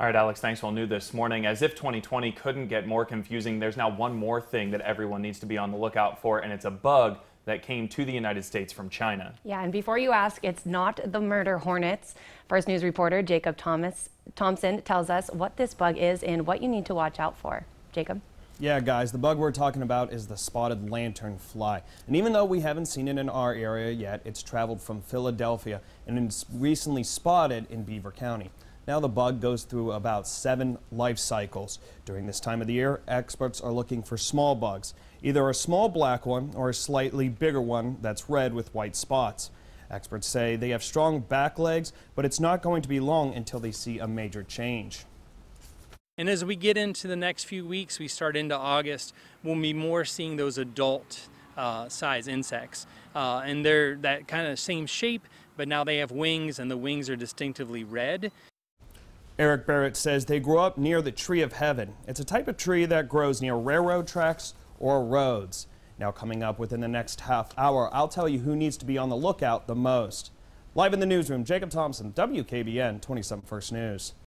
All right, Alex, thanks. Well, new this morning. As if 2020 couldn't get more confusing, there's now one more thing that everyone needs to be on the lookout for, and it's a bug that came to the United States from China. Yeah, and before you ask, it's not the murder hornets. First News reporter Jacob Thomas Thompson tells us what this bug is and what you need to watch out for. Jacob? Yeah, guys, the bug we're talking about is the spotted lantern fly. And even though we haven't seen it in our area yet, it's traveled from Philadelphia and it's recently spotted in Beaver County. Now the bug goes through about seven life cycles. During this time of the year, experts are looking for small bugs, either a small black one or a slightly bigger one that's red with white spots. Experts say they have strong back legs, but it's not going to be long until they see a major change. And as we get into the next few weeks, we start into August, we'll be more seeing those adult uh, size insects. Uh, and they're that kind of same shape, but now they have wings and the wings are distinctively red. Eric Barrett says they grow up near the tree of heaven. It's a type of tree that grows near railroad tracks or roads. Now coming up within the next half hour, I'll tell you who needs to be on the lookout the most. Live in the newsroom, Jacob Thompson, WKBN 27 First News.